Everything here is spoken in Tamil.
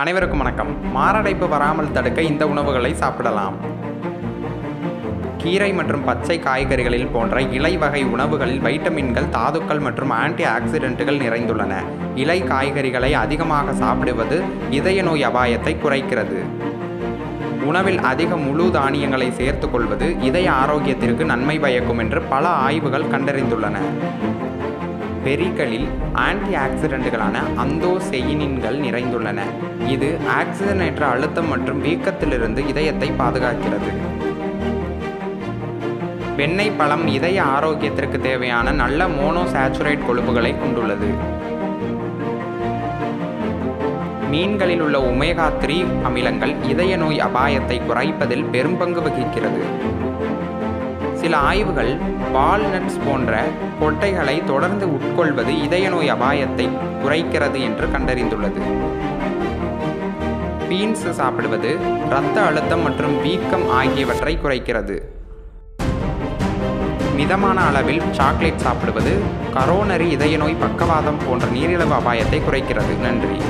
அனைவருக்கும் வணக்கம். மாரடைப்பு வராமல் தடுக்க இந்த உணவுகளை சாப்பிடலாம். கீரை மற்றும் பச்சை காய்கறிகளில் போன்ற இலை வகை உணவுகளில் வைட்டமின்கள் தாதுக்கள் மற்றும் ஆன்டி ஆக்சிடென்ட்டுகள் நிறைந்துள்ளன. இலை காய்கறிகளை அதிகமாக சாப்பிடுவது இதய நோய் அபாயத்தை குறைக்கிறது. உணவில் அதிக முழு தானியங்களை சேர்த்துக்கொள்வது இதய ஆரோக்கியத்திற்கு நன்மை பயக்கும் என்று பல ஆய்வுகள் கண்டறிந்துள்ளன. பெரிகளில் ஆன்டி ஆக்சிடென்ட்டுகளான அந்தோசெயினின்கள் நிறைந்துள்ளன. இது ஆக்சிஜனேற்ற அழுத்தம் மற்றும் வீக்கத்திலிருந்து இதயத்தை பாதுகாக்கிறது. வெண்ணெய் பழம் இதய ஆரோக்கியத்திற்கு தேவையான நல்ல மோனோசாச்சுரேட் கொழுப்புகளை கொண்டுள்ளது. மீன்களில் உள்ள ஒமேகா த்ரீ அமிலங்கள் இதய நோய் அபாயத்தை குறைப்பதில் பெரும்பங்கு வகிக்கிறது. சில ஆய்வுகள் வால்நட்ஸ் போன்ற கொட்டைகளை தொடர்ந்து உட்கொள்வது இதய நோய் அபாயத்தை குறைக்கிறது என்று கண்டறிந்துள்ளது. பீன்ஸ் சாப்பிடுவது இரத்த அழுத்தம் மற்றும் வீக்கம் ஆகியவற்றை குறைக்கிறது. மிதமான அளவில் சாக்லேட் சாப்பிடுவது கரோனரி இதய நோய் பக்கவாதம் போன்ற நீரிழிவு அபாயத்தை குறைக்கிறது. நன்றி.